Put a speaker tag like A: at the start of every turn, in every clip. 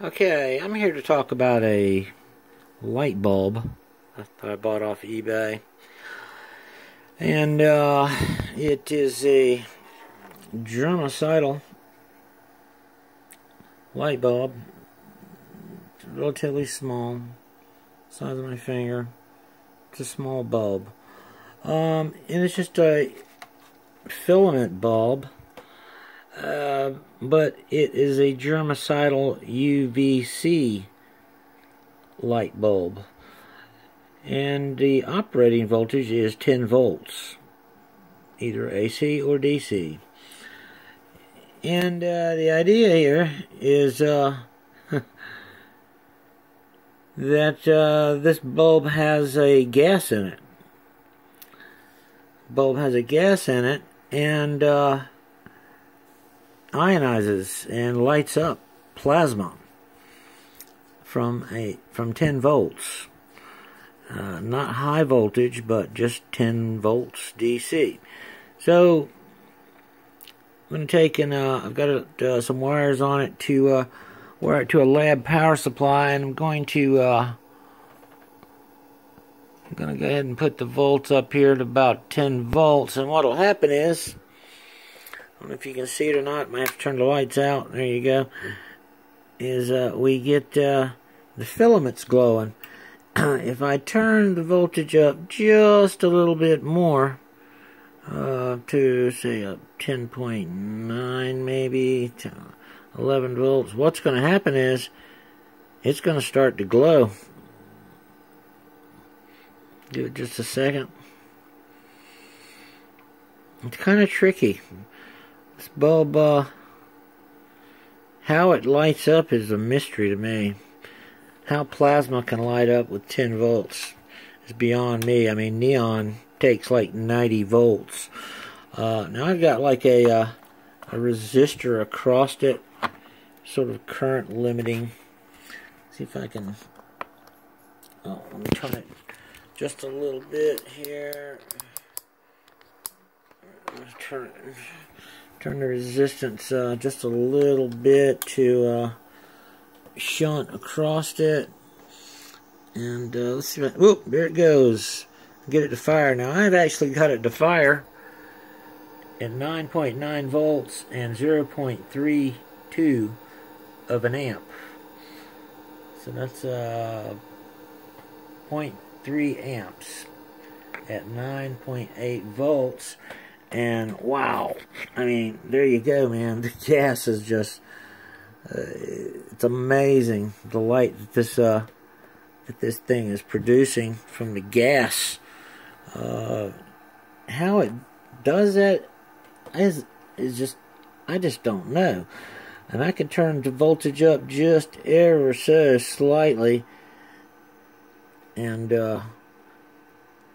A: Okay, I'm here to talk about a light bulb that I bought off eBay. And uh, it is a germicidal light bulb. It's relatively small, size of my finger. It's a small bulb. Um, and it's just a filament bulb uh, but it is a germicidal UVC light bulb. And the operating voltage is 10 volts, either AC or DC. And uh, the idea here is uh, that uh, this bulb has a gas in it. Bulb has a gas in it, and uh, ionizes and lights up plasma from a from 10 volts. Uh, not high voltage, but just 10 volts DC. So I'm going to take and uh, I've got uh, some wires on it to uh, wire it to a lab power supply, and I'm going to uh, I'm going to go ahead and put the volts up here at about 10 volts. And what will happen is I don't know if you can see it or not. Might have to turn the lights out. There you go. Is uh, we get uh, the filaments glowing. if I turn the voltage up just a little bit more, uh, to say a 10.9 maybe, 11 volts, what's going to happen is it's going to start to glow. Give it just a second. It's kind of tricky. This bulb, uh, how it lights up is a mystery to me. How plasma can light up with 10 volts is beyond me. I mean, neon takes like 90 volts. Uh, now I've got like a, uh, a resistor across it, sort of current limiting. See if I can, oh, let me turn it just a little bit here. Turn it turn the resistance uh, just a little bit to uh, shunt across it. And uh, let's see. What, whoop, there it goes. Get it to fire. Now I've actually got it to fire at 9.9 volts and 0.32 of an amp. So that's uh, 0.3 amps at 9.8 volts and wow, I mean, there you go, man. The gas is just, uh, it's amazing the light that this, uh, that this thing is producing from the gas. Uh, how it does that is, is just, I just don't know. And I can turn the voltage up just ever so slightly. And, uh,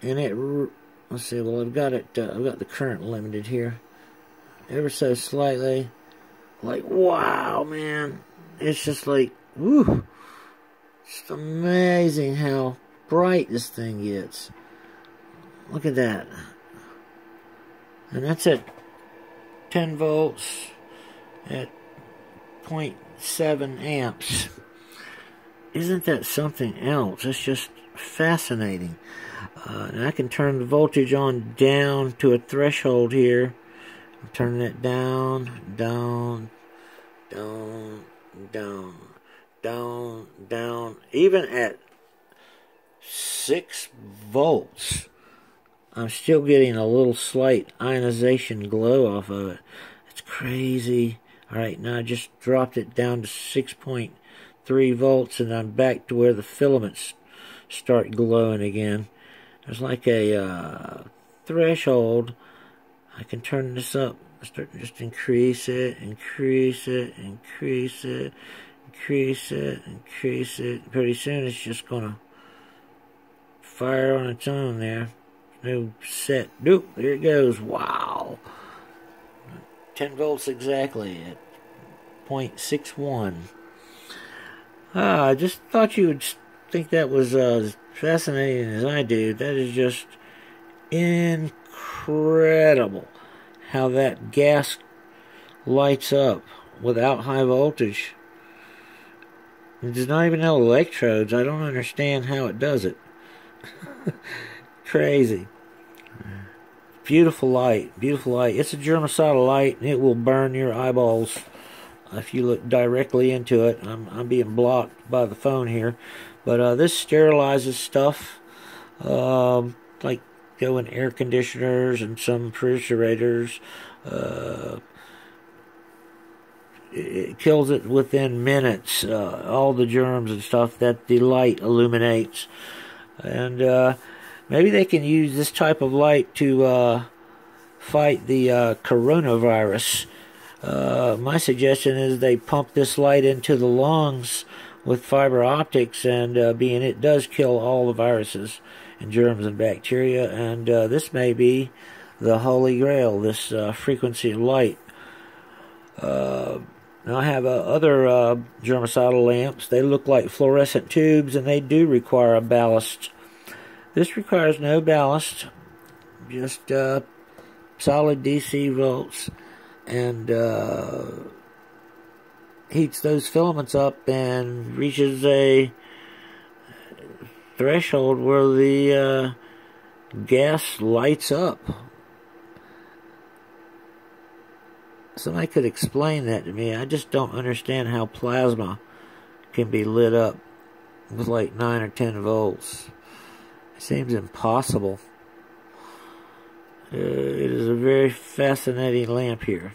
A: and it let's see, well I've got it, uh, I've got the current limited here, ever so slightly, like, wow, man, it's just like, woo, it's amazing how bright this thing gets, look at that, and that's at 10 volts, at 0.7 amps, isn't that something else, it's just fascinating. Uh, and I can turn the voltage on down to a threshold here. I'm turning it down, down, down, down, down, down. Even at 6 volts, I'm still getting a little slight ionization glow off of it. It's crazy. Alright, now I just dropped it down to 6.3 volts and I'm back to where the filaments start glowing again. There's like a uh, threshold. I can turn this up. Start just increase it, increase it, increase it, increase it, increase it. Pretty soon it's just gonna fire on its own there. No set. Nope, there it goes. Wow. 10 volts exactly at 0.61. Ah, I just thought you would think that was uh, fascinating as I do, that is just incredible how that gas lights up without high voltage. There's not even electrodes. I don't understand how it does it. Crazy. Beautiful light. Beautiful light. It's a germicidal light, and it will burn your eyeballs if you look directly into it. I'm, I'm being blocked by the phone here. But uh, this sterilizes stuff. Um, like go in air conditioners and some refrigerators. Uh, it kills it within minutes, uh, all the germs and stuff that the light illuminates. And uh, maybe they can use this type of light to uh, fight the uh, coronavirus. Uh, my suggestion is they pump this light into the lungs with fiber optics, and uh, being it does kill all the viruses and germs and bacteria, and this may be the holy grail, this frequency of light. Uh, now I have uh, other uh, germicidal lamps. They look like fluorescent tubes and they do require a ballast. This requires no ballast, just uh, solid DC volts and uh, heats those filaments up and reaches a threshold where the uh, gas lights up somebody could explain that to me. I just don't understand how plasma can be lit up with like 9 or 10 volts. It seems impossible. Uh, it is a very fascinating lamp here.